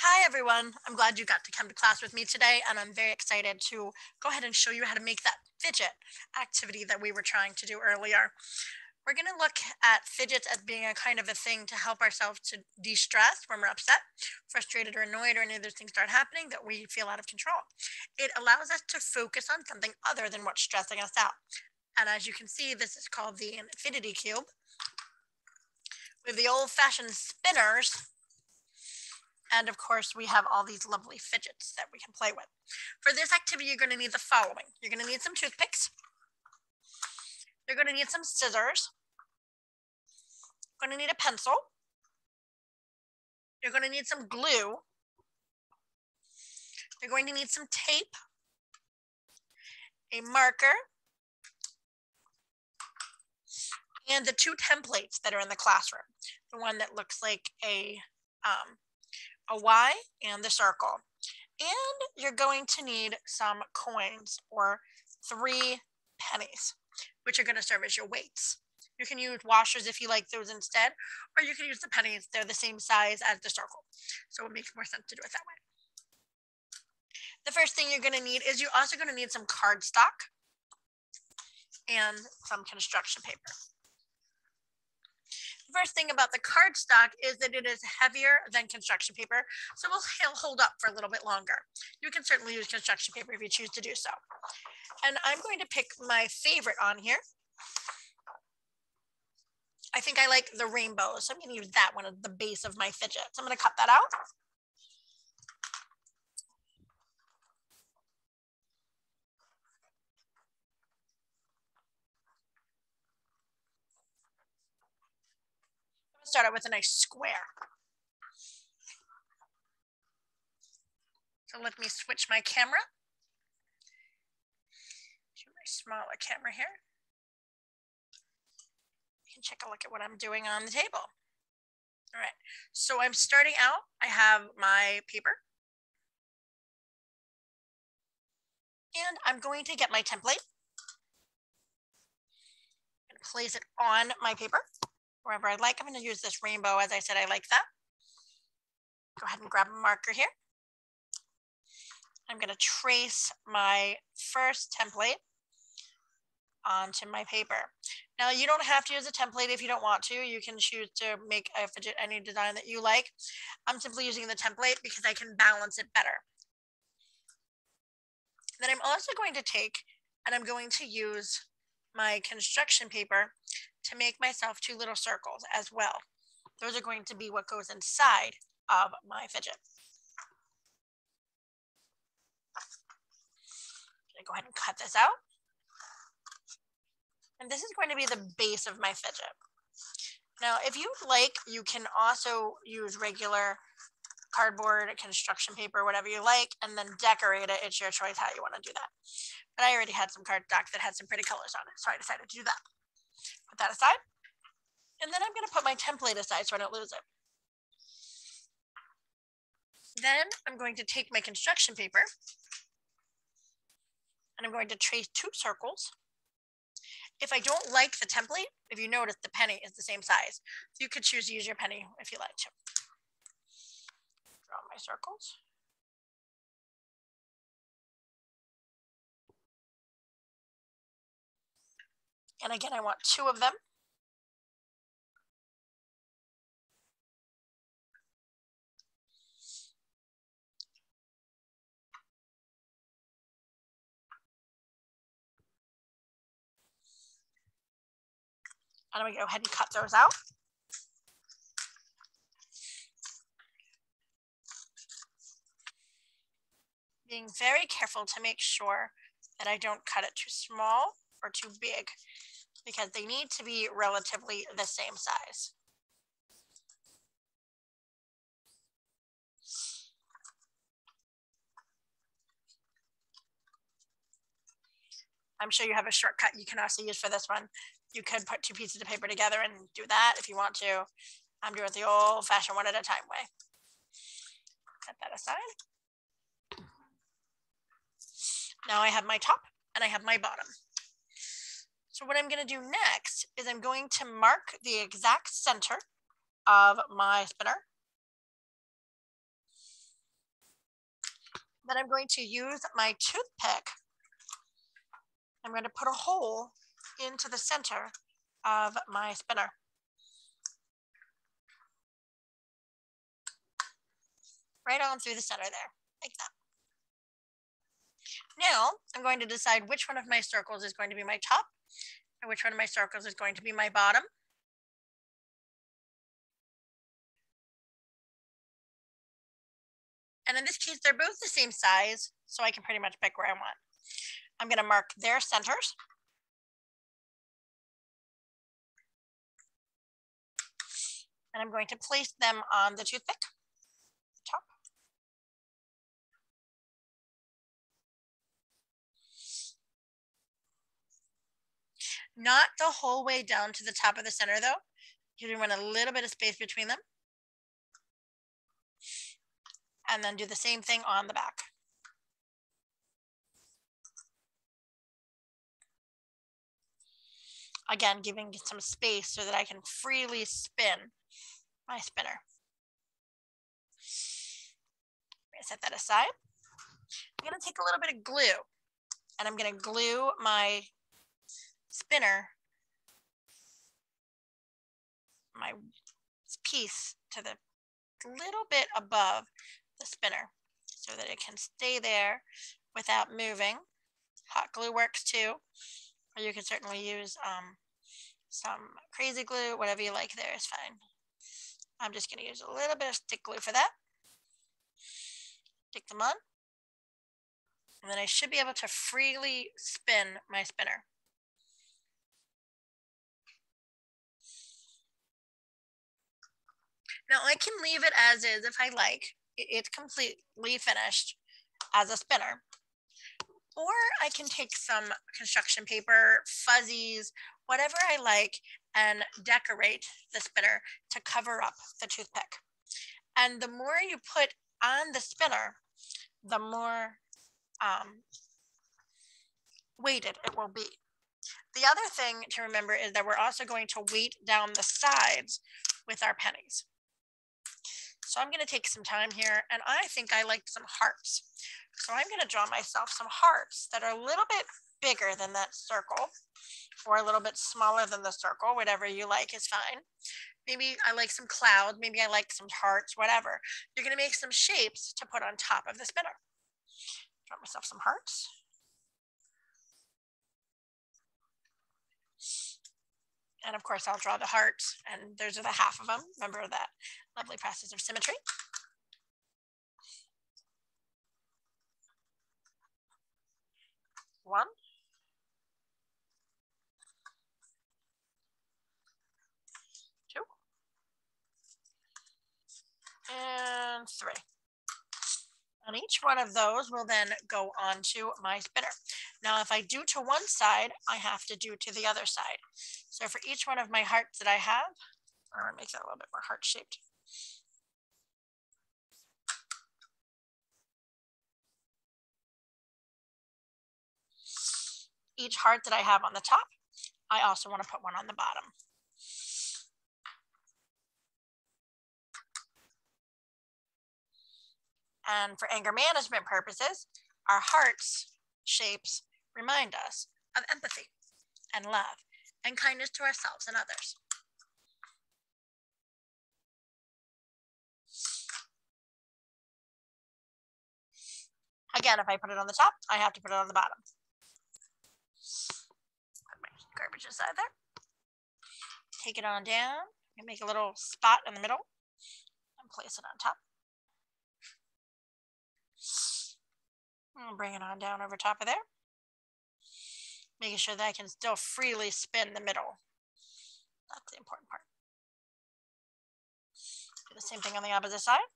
Hi, everyone. I'm glad you got to come to class with me today, and I'm very excited to go ahead and show you how to make that fidget activity that we were trying to do earlier. We're going to look at fidgets as being a kind of a thing to help ourselves to de-stress when we're upset, frustrated, or annoyed, or any of those things start happening that we feel out of control. It allows us to focus on something other than what's stressing us out. And as you can see, this is called the infinity cube. With the old fashioned spinners, and of course, we have all these lovely fidgets that we can play with. For this activity, you're going to need the following. You're going to need some toothpicks. You're going to need some scissors. You're going to need a pencil. You're going to need some glue. You're going to need some tape, a marker, and the two templates that are in the classroom. The one that looks like a um, a Y and the circle. And you're going to need some coins or three pennies, which are going to serve as your weights. You can use washers if you like those instead, or you can use the pennies. They're the same size as the circle. So it makes more sense to do it that way. The first thing you're going to need is you're also going to need some cardstock and some construction paper first thing about the cardstock is that it is heavier than construction paper, so it will hold up for a little bit longer. You can certainly use construction paper if you choose to do so. And I'm going to pick my favorite on here. I think I like the rainbow, so I'm going to use that one as the base of my fidget. So I'm going to cut that out. Start out with a nice square. So let me switch my camera to my smaller camera here. You can check a look at what I'm doing on the table. All right, so I'm starting out, I have my paper. And I'm going to get my template and place it on my paper wherever I like. I'm going to use this rainbow. As I said, I like that. Go ahead and grab a marker here. I'm going to trace my first template onto my paper. Now you don't have to use a template if you don't want to. You can choose to make a fidget any design that you like. I'm simply using the template because I can balance it better. Then I'm also going to take and I'm going to use my construction paper to make myself two little circles as well. Those are going to be what goes inside of my fidget. go ahead and cut this out. And this is going to be the base of my fidget. Now, if you'd like, you can also use regular cardboard, construction paper, whatever you like, and then decorate it. It's your choice how you want to do that. But I already had some cardstock that had some pretty colors on it, so I decided to do that. Put that aside. And then I'm going to put my template aside so I don't lose it. Then I'm going to take my construction paper and I'm going to trace two circles. If I don't like the template, if you notice the penny is the same size, you could choose to use your penny if you like to. Draw my circles. And again, I want two of them. And I'm gonna go ahead and cut those out. Being very careful to make sure that I don't cut it too small or too big because they need to be relatively the same size. I'm sure you have a shortcut you can also use for this one. You could put two pieces of paper together and do that if you want to. I'm doing it the old fashioned one at a time way. Set that aside. Now I have my top and I have my bottom. So what I'm going to do next is I'm going to mark the exact center of my spinner. Then I'm going to use my toothpick. I'm going to put a hole into the center of my spinner. Right on through the center there, like that. Now I'm going to decide which one of my circles is going to be my top and which one of my circles is going to be my bottom. And in this case, they're both the same size, so I can pretty much pick where I want. I'm gonna mark their centers. And I'm going to place them on the toothpick, top. Not the whole way down to the top of the center though. You want a little bit of space between them and then do the same thing on the back. Again, giving some space so that I can freely spin my spinner. Gonna set that aside. I'm gonna take a little bit of glue and I'm gonna glue my spinner, my piece to the little bit above the spinner so that it can stay there without moving. Hot glue works too, or you can certainly use um, some crazy glue, whatever you like there is fine. I'm just gonna use a little bit of stick glue for that. Stick them on. And then I should be able to freely spin my spinner. Now I can leave it as is if I like, it's completely finished as a spinner. Or I can take some construction paper, fuzzies, whatever I like, and decorate the spinner to cover up the toothpick. And the more you put on the spinner, the more um, weighted it will be. The other thing to remember is that we're also going to weight down the sides with our pennies. So I'm going to take some time here and I think I like some hearts. So I'm going to draw myself some hearts that are a little bit bigger than that circle or a little bit smaller than the circle, whatever you like is fine. Maybe I like some clouds, maybe I like some hearts, whatever. You're going to make some shapes to put on top of the spinner. Draw myself some hearts. And of course, I'll draw the heart, and those are the half of them. Remember that lovely process of symmetry. One. Two. And three. And each one of those will then go onto my spinner. Now, if I do to one side, I have to do to the other side. So for each one of my hearts that I have, uh, or make that a little bit more heart shaped. Each heart that I have on the top, I also want to put one on the bottom. And for anger management purposes, our hearts shapes remind us of empathy and love and kindness to ourselves and others. Again, if I put it on the top, I have to put it on the bottom. Put my garbage aside there. Take it on down and make a little spot in the middle and place it on top. Bring it on down over top of there. Making sure that I can still freely spin the middle. That's the important part. Do the same thing on the opposite side.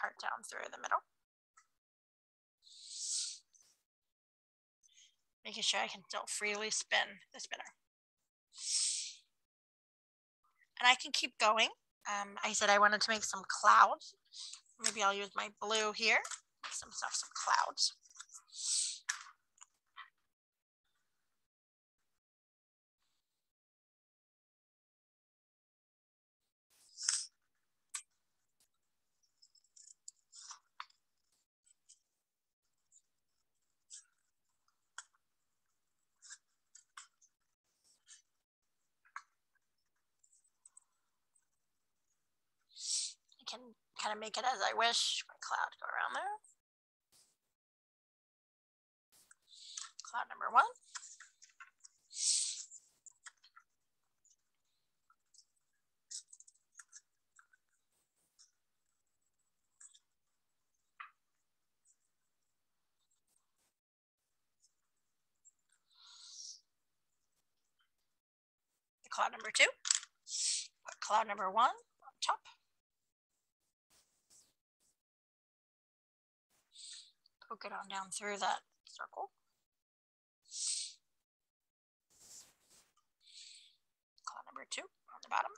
Heart down through the middle. Making sure I can still freely spin the spinner. And I can keep going. Um, I said I wanted to make some clouds. Maybe I'll use my blue here. Some stuff, some clouds. Can kind of make it as I wish. My cloud go around there. Cloud number one. cloud number two. Cloud number one on top. Poke it on down through that circle. Cloud number two on the bottom.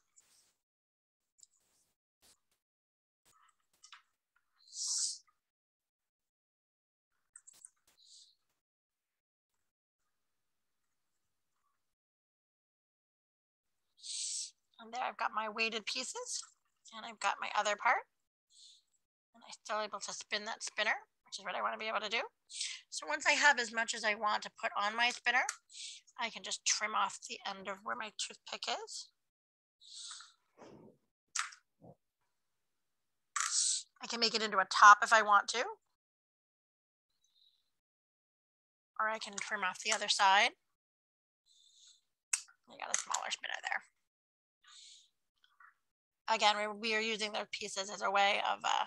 And there I've got my weighted pieces and I've got my other part. And I'm still able to spin that spinner, which is what I want to be able to do. So once I have as much as I want to put on my spinner, I can just trim off the end of where my toothpick is. I can make it into a top if I want to. Or I can trim off the other side. You got a smaller spinner there again, we are using those pieces as a way of uh,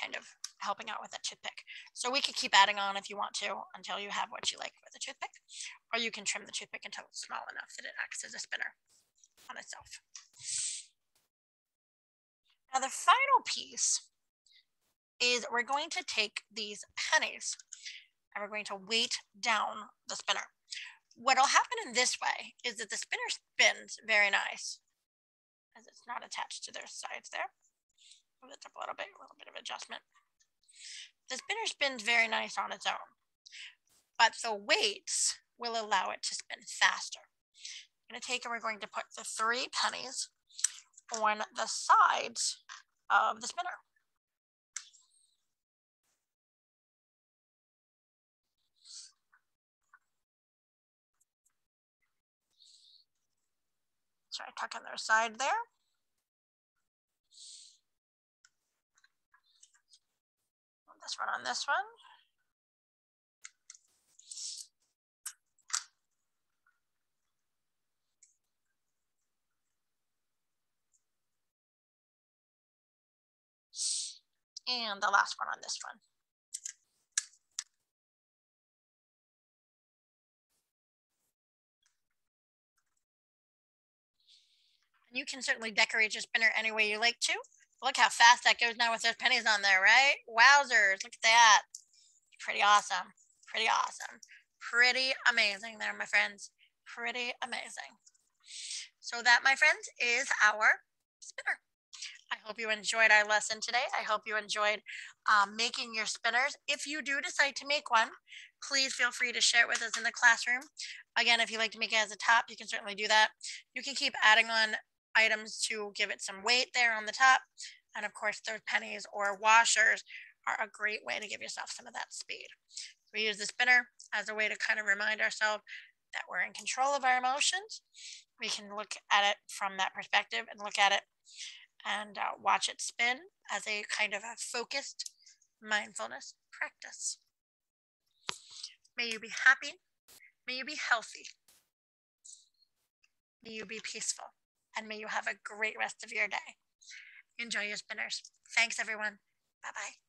kind of helping out with a toothpick. So we could keep adding on if you want to until you have what you like with a toothpick, or you can trim the toothpick until it's small enough that it acts as a spinner on itself. Now the final piece is we're going to take these pennies and we're going to weight down the spinner. What'll happen in this way is that the spinner spins very nice as it's not attached to their sides there. Move it up a little bit, a little bit of adjustment. The spinner spins very nice on its own, but the weights will allow it to spin faster. I'm gonna take and we're going to put the three pennies on the sides of the spinner. Tuck on their side there. This one on this one. And the last one on this one. you can certainly decorate your spinner any way you like to. Look how fast that goes now with those pennies on there, right? Wowzers, look at that. Pretty awesome, pretty awesome. Pretty amazing there, my friends. Pretty amazing. So that, my friends, is our spinner. I hope you enjoyed our lesson today. I hope you enjoyed um, making your spinners. If you do decide to make one, please feel free to share it with us in the classroom. Again, if you like to make it as a top, you can certainly do that. You can keep adding on items to give it some weight there on the top. And of course, those pennies or washers are a great way to give yourself some of that speed. We use the spinner as a way to kind of remind ourselves that we're in control of our emotions. We can look at it from that perspective and look at it and uh, watch it spin as a kind of a focused mindfulness practice. May you be happy. May you be healthy. May you be peaceful and may you have a great rest of your day. Enjoy your spinners. Thanks, everyone. Bye bye.